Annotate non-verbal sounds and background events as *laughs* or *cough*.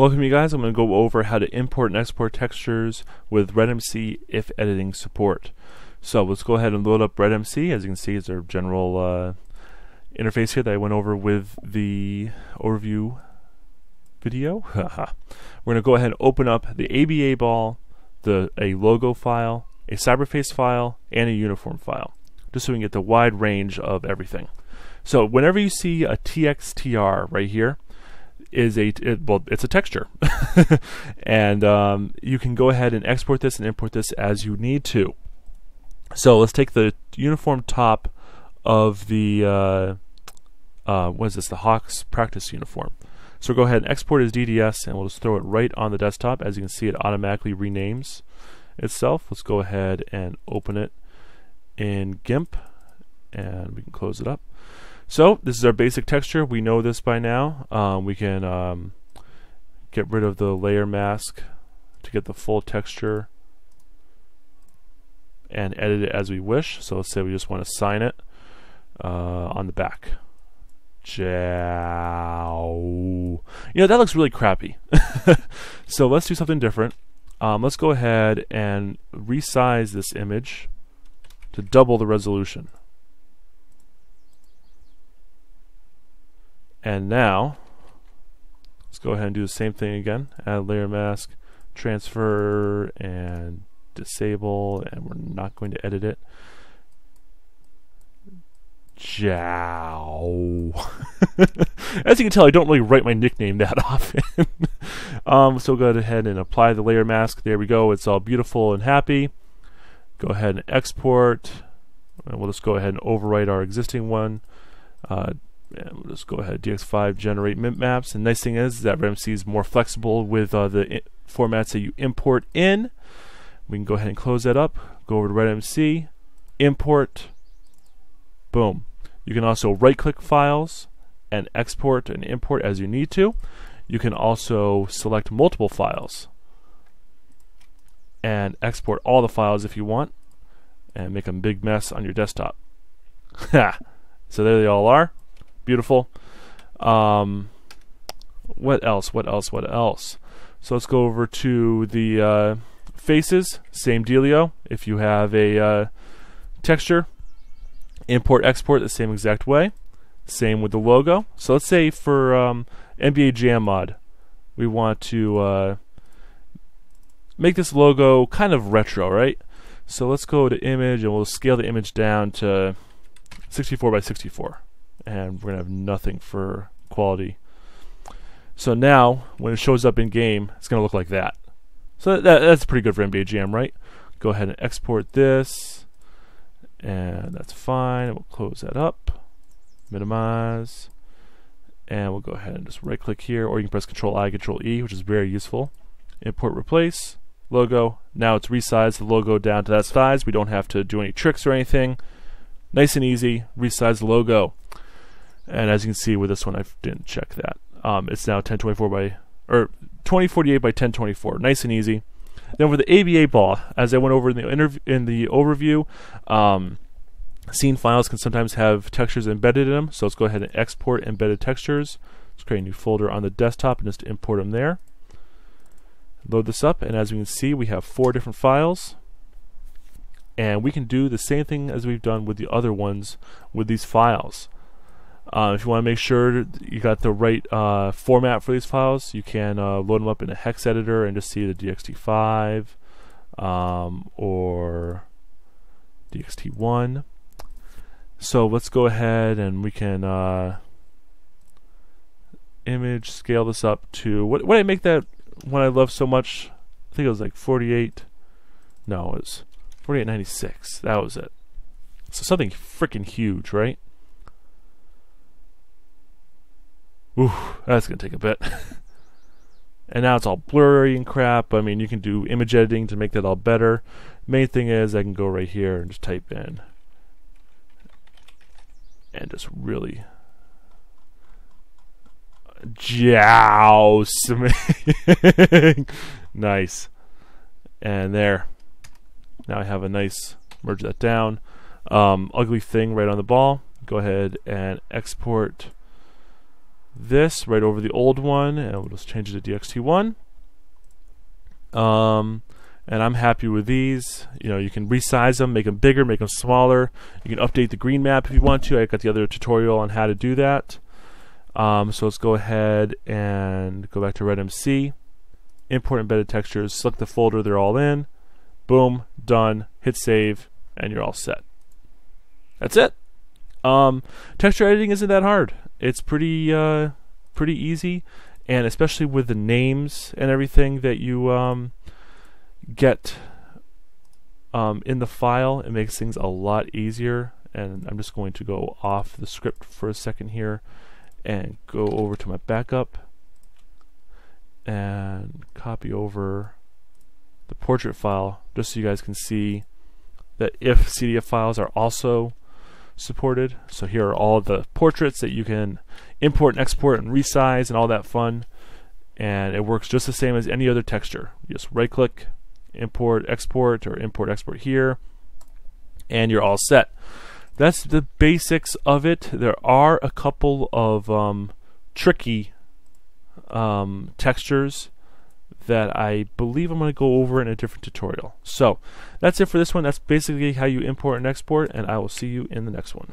Welcome you guys, I'm going to go over how to import and export textures with RedMC iff editing support. So let's go ahead and load up RedMC. As you can see, it's our general uh, interface here that I went over with the overview video. *laughs* We're going to go ahead and open up the ABA ball, the a logo file, a cyberface file, and a uniform file, just so we can get the wide range of everything. So whenever you see a TXTR right here, is a it, well, it's a texture, *laughs* and um, you can go ahead and export this and import this as you need to. So let's take the uniform top of the uh, uh, what is this? The Hawks practice uniform. So go ahead and export as DDS, and we'll just throw it right on the desktop. As you can see, it automatically renames itself. Let's go ahead and open it in GIMP, and we can close it up. So this is our basic texture. We know this by now. Um, we can um, get rid of the layer mask to get the full texture and edit it as we wish. So let's say we just want to sign it uh, on the back. Ciao. You know, that looks really crappy. *laughs* so let's do something different. Um, let's go ahead and resize this image to double the resolution. And now, let's go ahead and do the same thing again. Add layer mask, transfer, and disable, and we're not going to edit it. Jao. *laughs* As you can tell, I don't really write my nickname that *laughs* often. um, so go ahead and apply the layer mask. There we go. It's all beautiful and happy. Go ahead and export. And we'll just go ahead and overwrite our existing one. Uh, and we'll just go ahead DXT5 generate mipmaps. And nice thing is that RedMC is more flexible with uh, the formats that you import in. We can go ahead and close that up. Go over to RedMC, import, boom. You can also right-click files and export and import as you need to. You can also select multiple files and export all the files if you want and make a big mess on your desktop. *laughs* so there they all are. Beautiful. Um, what else? What else? What else? So let's go over to the uh, faces. Same dealio. If you have a uh, texture, import, export the same exact way. Same with the logo. So let's say for um, NBA Jam Mod, we want to uh, make this logo kind of retro, right? So let's go to image and we'll scale the image down to 64 by 64 and we're going to have nothing for quality. So now, when it shows up in game, it's going to look like that. So that, that's pretty good for NBA Jam, right? Go ahead and export this, and that's fine. We'll close that up, minimize, and we'll go ahead and just right-click here, or you can press Control I, Control E, which is very useful. Import, replace, logo. Now it's resized the logo down to that size. We don't have to do any tricks or anything. Nice and easy. Resize the logo. And as you can see with this one, I didn't check that. Um, it's now 1024 by, or 2048 by 1024. Nice and easy. Then for the ABA ball, as I went over in the in the overview, um, scene files can sometimes have textures embedded in them. So let's go ahead and export embedded textures. Let's create a new folder on the desktop and just import them there. Load this up, and as we can see, we have four different files. And we can do the same thing as we've done with the other ones with these files. Uh, if you want to make sure you got the right uh, format for these files, you can uh, load them up in a hex editor and just see the DXT5 um, or DXT1. So let's go ahead and we can uh, image scale this up to what? What did I make that one I love so much? I think it was like 48. No, it was 4896. That was it. So something freaking huge, right? Ooh, that's to take a bit. *laughs* and now it's all blurry and crap. I mean, you can do image editing to make that all better. Main thing is I can go right here and just type in and just really joust. *laughs* nice. And there. Now I have a nice merge that down. Um, ugly thing right on the ball. Go ahead and export this right over the old one, and we'll just change it to DXT1. Um, and I'm happy with these. You know, you can resize them, make them bigger, make them smaller. You can update the green map if you want to. I got the other tutorial on how to do that. Um, so let's go ahead and go back to RedMC, import embedded textures, select the folder they're all in, boom, done, hit save, and you're all set. That's it. Um, texture editing isn't that hard. It's pretty uh, pretty easy, and especially with the names and everything that you um, get um, in the file, it makes things a lot easier. And I'm just going to go off the script for a second here and go over to my backup and copy over the portrait file just so you guys can see that if CDF files are also supported. So here are all the portraits that you can import and export and resize and all that fun. And it works just the same as any other texture. You just right click, import, export, or import, export here, and you're all set. That's the basics of it. There are a couple of um, tricky um, textures that I believe I'm going to go over in a different tutorial. So that's it for this one. That's basically how you import and export, and I will see you in the next one.